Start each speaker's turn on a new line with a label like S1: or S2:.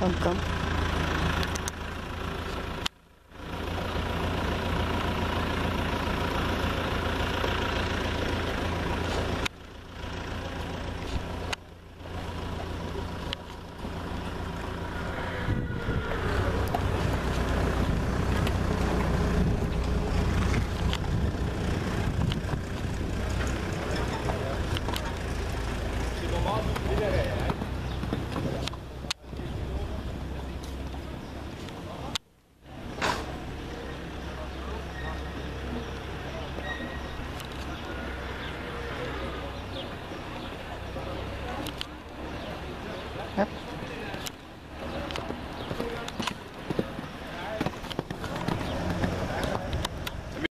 S1: Welcome. Yep.